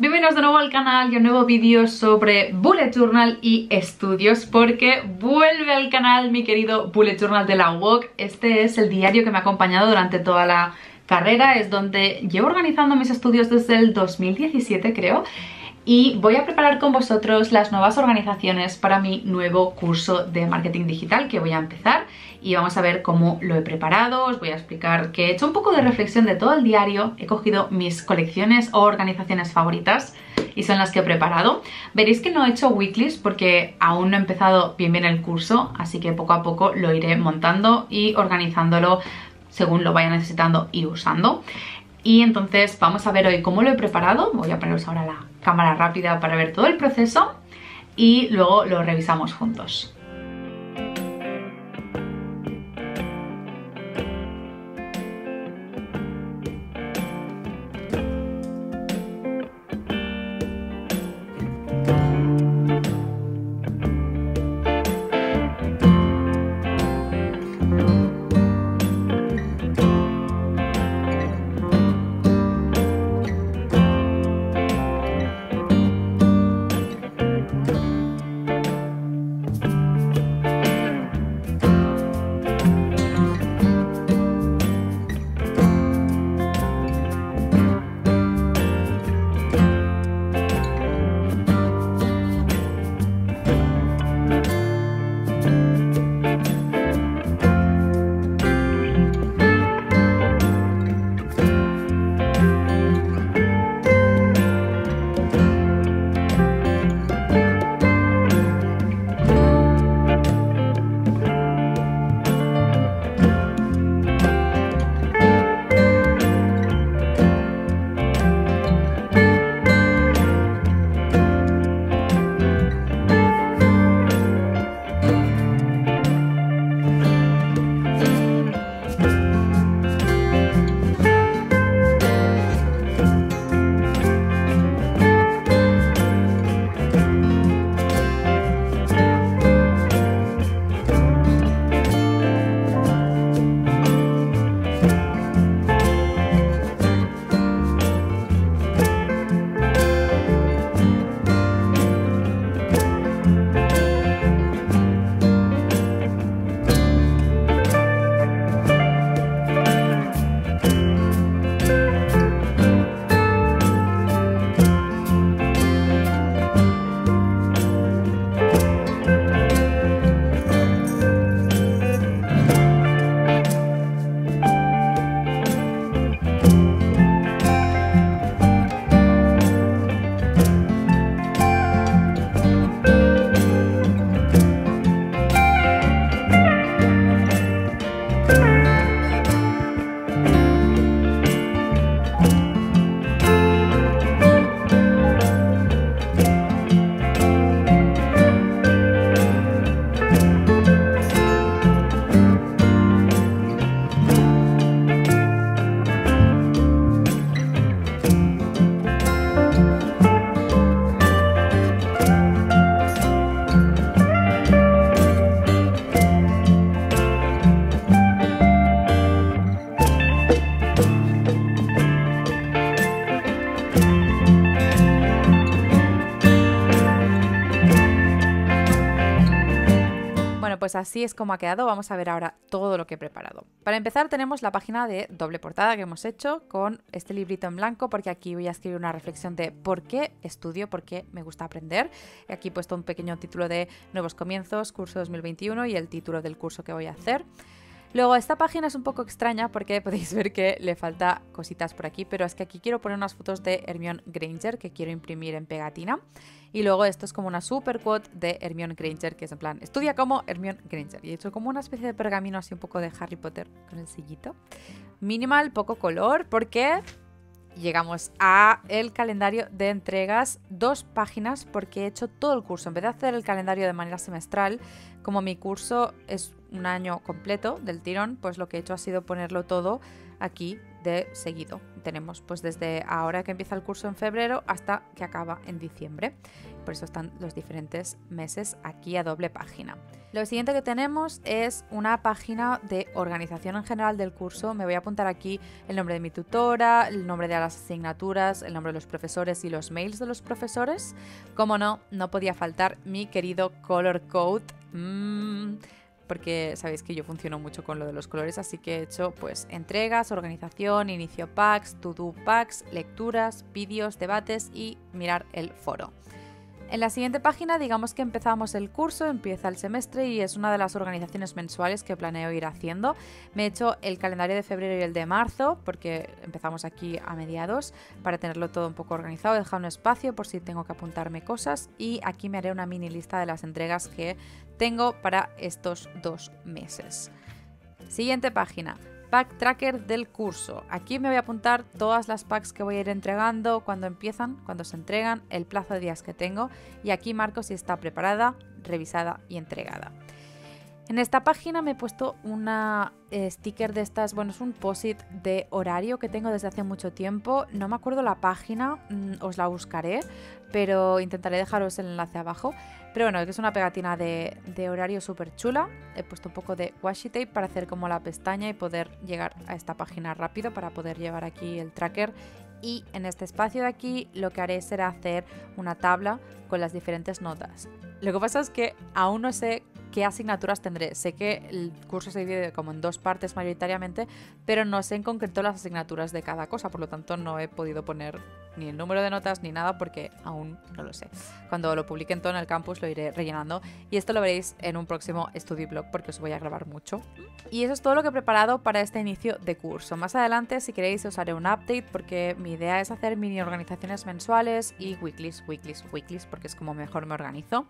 bienvenidos de nuevo al canal y un nuevo vídeo sobre Bullet Journal y estudios porque vuelve al canal mi querido Bullet Journal de la UOC Este es el diario que me ha acompañado durante toda la carrera, es donde llevo organizando mis estudios desde el 2017 creo y voy a preparar con vosotros las nuevas organizaciones para mi nuevo curso de marketing digital que voy a empezar y vamos a ver cómo lo he preparado, os voy a explicar que he hecho un poco de reflexión de todo el diario, he cogido mis colecciones o organizaciones favoritas y son las que he preparado. Veréis que no he hecho weeklies porque aún no he empezado bien bien el curso, así que poco a poco lo iré montando y organizándolo según lo vaya necesitando y usando. Y entonces vamos a ver hoy cómo lo he preparado, voy a poneros ahora la cámara rápida para ver todo el proceso y luego lo revisamos juntos. Pues así es como ha quedado. Vamos a ver ahora todo lo que he preparado. Para empezar tenemos la página de doble portada que hemos hecho con este librito en blanco porque aquí voy a escribir una reflexión de por qué estudio, por qué me gusta aprender. Aquí he puesto un pequeño título de Nuevos Comienzos, curso 2021 y el título del curso que voy a hacer. Luego, esta página es un poco extraña porque podéis ver que le falta cositas por aquí, pero es que aquí quiero poner unas fotos de Hermione Granger que quiero imprimir en pegatina. Y luego esto es como una super quote de Hermione Granger, que es en plan, estudia como Hermione Granger. Y he hecho como una especie de pergamino así un poco de Harry Potter con el sillito. Minimal, poco color, porque llegamos a el calendario de entregas, dos páginas porque he hecho todo el curso. En vez de hacer el calendario de manera semestral, como mi curso es un año completo del tirón, pues lo que he hecho ha sido ponerlo todo aquí de seguido. Tenemos pues desde ahora que empieza el curso en febrero hasta que acaba en diciembre. por eso están los diferentes meses aquí a doble página. Lo siguiente que tenemos es una página de organización en general del curso. Me voy a apuntar aquí el nombre de mi tutora, el nombre de las asignaturas, el nombre de los profesores y los mails de los profesores. Como no, no podía faltar mi querido color code. Mm, porque sabéis que yo funciono mucho con lo de los colores, así que he hecho pues entregas, organización, inicio packs, to-do packs, lecturas, vídeos, debates y mirar el foro. En la siguiente página digamos que empezamos el curso, empieza el semestre y es una de las organizaciones mensuales que planeo ir haciendo. Me he hecho el calendario de febrero y el de marzo porque empezamos aquí a mediados para tenerlo todo un poco organizado, he dejado un espacio por si tengo que apuntarme cosas y aquí me haré una mini lista de las entregas que tengo para estos dos meses. Siguiente página pack tracker del curso. Aquí me voy a apuntar todas las packs que voy a ir entregando, cuando empiezan, cuando se entregan, el plazo de días que tengo y aquí marco si está preparada, revisada y entregada. En esta página me he puesto una eh, sticker de estas, bueno, es un posit de horario que tengo desde hace mucho tiempo. No me acuerdo la página, mm, os la buscaré, pero intentaré dejaros el enlace abajo. Pero bueno, es una pegatina de, horario súper chula. He puesto un poco de washi tape para hacer como la pestaña y poder llegar a esta página rápido para poder llevar aquí el tracker. Y en este espacio de aquí lo que haré será hacer una tabla con las diferentes notas. Lo que pasa es que aún no sé qué asignaturas tendré. Sé que el curso se divide como en dos partes mayoritariamente, pero no sé en concreto las asignaturas de cada cosa, por lo tanto no he podido poner ni el número de notas ni nada porque aún no lo sé. Cuando lo publiquen todo en el campus lo iré rellenando y esto lo veréis en un próximo study blog porque os voy a grabar mucho. Y eso es todo lo que he preparado para este inicio de curso. Más adelante si queréis os haré un update porque mi idea es hacer mini organizaciones mensuales y weeklies, weeklies, weeklies porque es como mejor me organizo.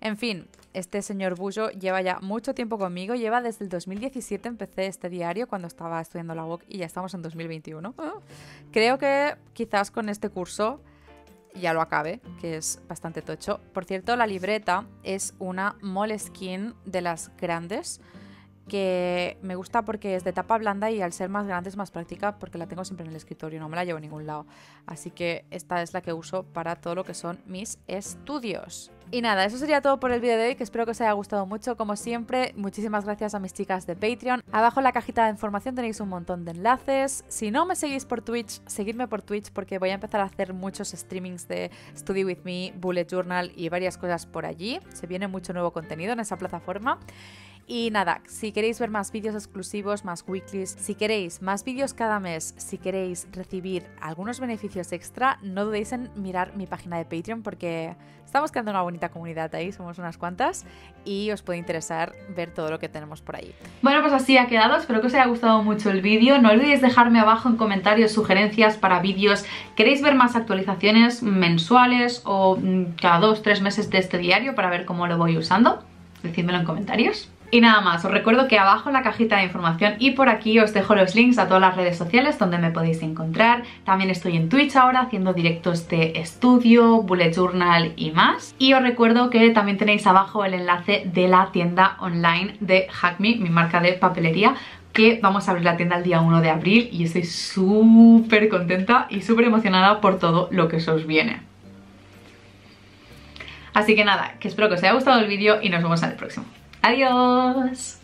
En fin, este señor Bullo lleva ya mucho tiempo conmigo, lleva desde el 2017 empecé este diario cuando estaba estudiando la UOC y ya estamos en 2021. Ah. Creo que quizás con este curso ya lo acabe, que es bastante tocho. Por cierto, la libreta es una Moleskine de las grandes que me gusta porque es de tapa blanda y al ser más grande es más práctica porque la tengo siempre en el escritorio, no me la llevo a ningún lado. Así que esta es la que uso para todo lo que son mis estudios. Y nada, eso sería todo por el vídeo de hoy, que espero que os haya gustado mucho. Como siempre, muchísimas gracias a mis chicas de Patreon. Abajo en la cajita de información tenéis un montón de enlaces. Si no me seguís por Twitch, seguidme por Twitch porque voy a empezar a hacer muchos streamings de Study With Me, Bullet Journal y varias cosas por allí. Se viene mucho nuevo contenido en esa plataforma. Y nada, si queréis ver más vídeos exclusivos, más weeklies, si queréis más vídeos cada mes, si queréis recibir algunos beneficios extra, no dudéis en mirar mi página de Patreon porque estamos creando una bonita comunidad ahí, somos unas cuantas y os puede interesar ver todo lo que tenemos por ahí. Bueno, pues así ha quedado, espero que os haya gustado mucho el vídeo. No olvidéis dejarme abajo en comentarios sugerencias para vídeos. ¿Queréis ver más actualizaciones mensuales o mm, cada dos, tres meses de este diario para ver cómo lo voy usando? Decídmelo en comentarios. Y nada más, os recuerdo que abajo en la cajita de información y por aquí os dejo los links a todas las redes sociales donde me podéis encontrar. También estoy en Twitch ahora haciendo directos de estudio, bullet journal y más. Y os recuerdo que también tenéis abajo el enlace de la tienda online de Hackme, mi marca de papelería, que vamos a abrir la tienda el día 1 de abril y estoy súper contenta y súper emocionada por todo lo que se os viene. Así que nada, que espero que os haya gustado el vídeo y nos vemos en el próximo. Adiós.